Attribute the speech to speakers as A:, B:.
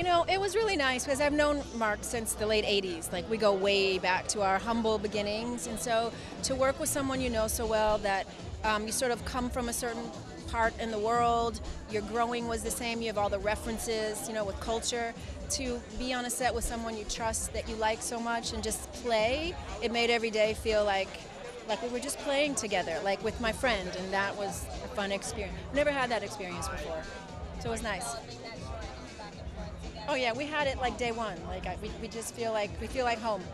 A: You know, it was really nice because I've known Mark since the late 80s. Like, we go way back to our humble beginnings. And so to work with someone you know so well that um, you sort of come from a certain part in the world, your growing was the same, you have all the references, you know, with culture. To be on a set with someone you trust that you like so much and just play, it made every day feel like like we were just playing together, like with my friend, and that was a fun experience. Never had that experience before, so it was nice. Oh yeah, we had it like day one. Like we, we just feel like we feel like home.